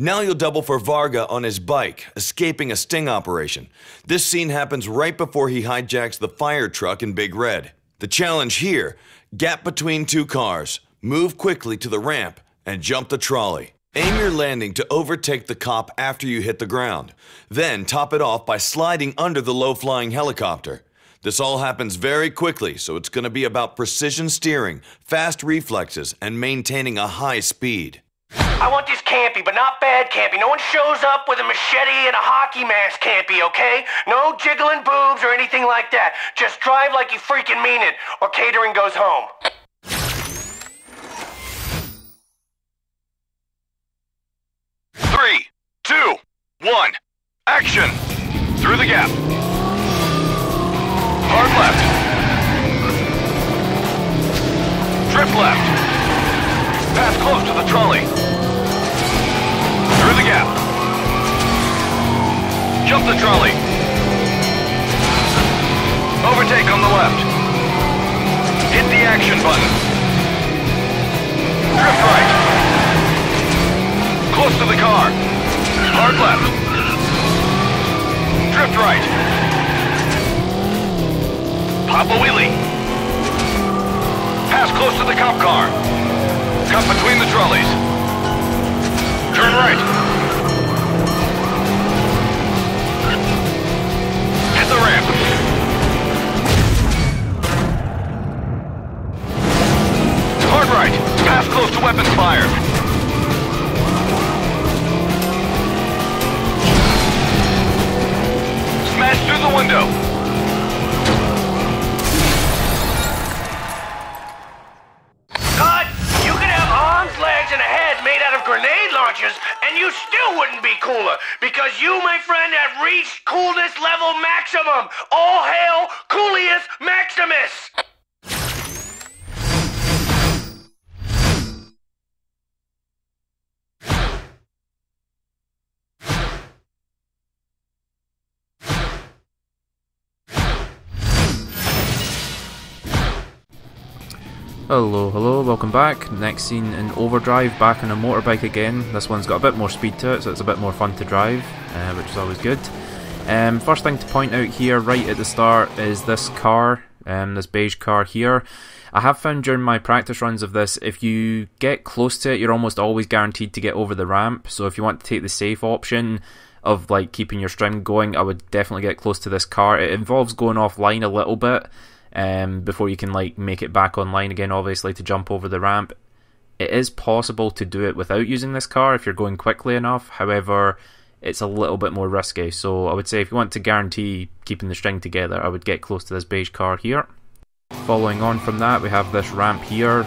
Now you'll double for Varga on his bike, escaping a sting operation. This scene happens right before he hijacks the fire truck in Big Red. The challenge here gap between two cars, move quickly to the ramp, and jump the trolley. Aim your landing to overtake the cop after you hit the ground. Then top it off by sliding under the low flying helicopter. This all happens very quickly, so it's going to be about precision steering, fast reflexes, and maintaining a high speed. I want this campy, but not bad campy. No one shows up with a machete and a hockey mask campy, okay? No jiggling boobs or anything like that. Just drive like you freaking mean it, or catering goes home. Three, two, one, action! Through the gap. Hard left. Drift left. Pass close to the trolley. Jump the trolley. Overtake on the left. Hit the action button. Drift right. Close to the car. Hard left. Drift right. Pop a wheelie. Pass close to the cop car. Right. Pass close to weapons fire. Smash through the window. Cut! You could have arms, legs, and a head made out of grenade launchers, and you still wouldn't be cooler, because you, my friend, have reached coolness level maximum! All hail Coolius Hello, hello, welcome back. Next scene in Overdrive, back on a motorbike again. This one's got a bit more speed to it, so it's a bit more fun to drive, uh, which is always good. Um, first thing to point out here, right at the start, is this car, um, this beige car here. I have found during my practice runs of this, if you get close to it, you're almost always guaranteed to get over the ramp. So if you want to take the safe option of like keeping your string going, I would definitely get close to this car. It involves going offline a little bit um, before you can like make it back online again. Obviously, to jump over the ramp, it is possible to do it without using this car if you're going quickly enough. However, it's a little bit more risky. So I would say if you want to guarantee keeping the string together, I would get close to this beige car here. Following on from that, we have this ramp here.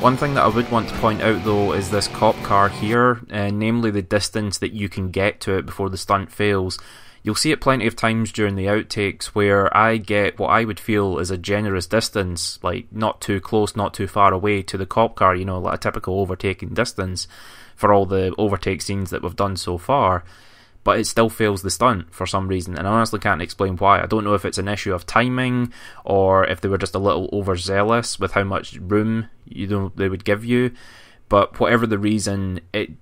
One thing that I would want to point out though is this cop car here, uh, namely the distance that you can get to it before the stunt fails. You'll see it plenty of times during the outtakes where I get what I would feel is a generous distance, like not too close, not too far away to the cop car, you know, like a typical overtaking distance for all the overtake scenes that we've done so far. But it still fails the stunt for some reason, and I honestly can't explain why. I don't know if it's an issue of timing or if they were just a little overzealous with how much room you know they would give you. But whatever the reason, it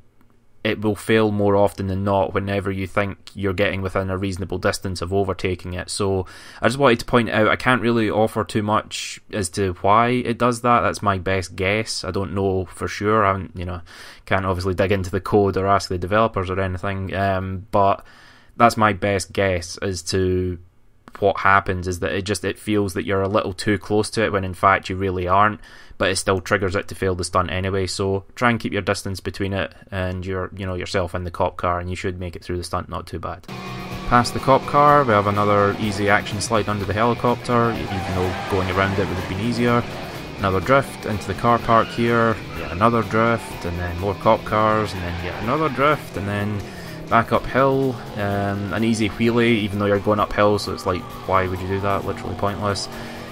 it will fail more often than not whenever you think you're getting within a reasonable distance of overtaking it. So I just wanted to point out I can't really offer too much as to why it does that. That's my best guess. I don't know for sure. I you know, can't obviously dig into the code or ask the developers or anything. Um, but that's my best guess as to what happens is that it just it feels that you're a little too close to it when in fact you really aren't but it still triggers it to fail the stunt anyway. So try and keep your distance between it and your you know yourself and the cop car and you should make it through the stunt not too bad. Past the cop car we have another easy action slide under the helicopter. Even though going around it would have been easier. Another drift into the car park here yet another drift and then more cop cars and then yet another drift and then back uphill, um, an easy wheelie, even though you're going uphill, so it's like, why would you do that? Literally pointless.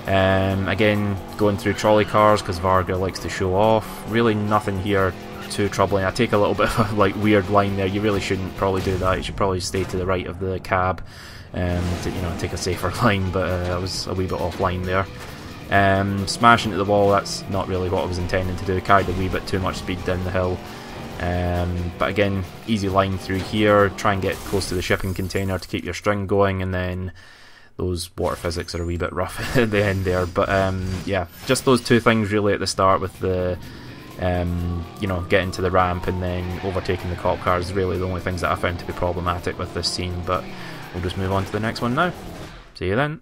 Um, again, going through trolley cars because Varga likes to show off. Really, nothing here too troubling. I take a little bit of a like weird line there. You really shouldn't probably do that. You should probably stay to the right of the cab, um, to you know take a safer line. But uh, I was a wee bit offline there. Um, smash into the wall. That's not really what I was intending to do. Carried a wee bit too much speed down the hill. Um, but again, easy line through here. Try and get close to the shipping container to keep your string going, and then those water physics are a wee bit rough at the end there. But um, yeah, just those two things really at the start with the um, you know, getting to the ramp and then overtaking the cop car is really the only things that I found to be problematic with this scene. But we'll just move on to the next one now. See you then.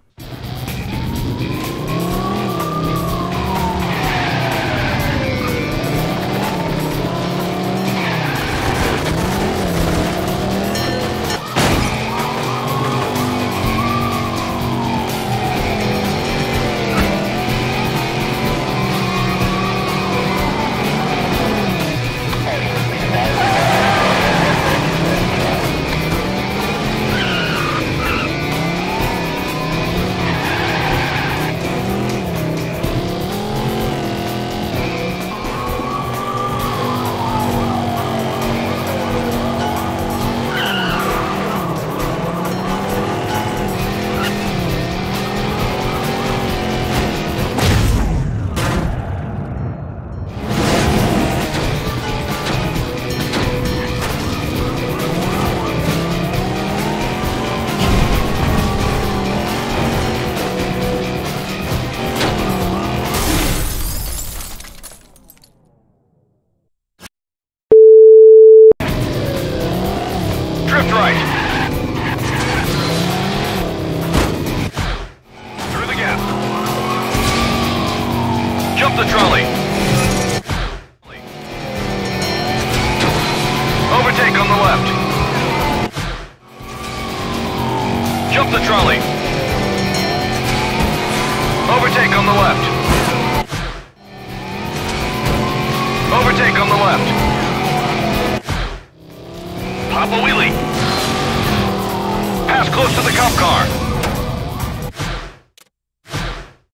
Jump the trolley. Overtake on the left. Jump the trolley. Overtake on the left. Overtake on the left. Pop a wheelie. Pass close to the cop car.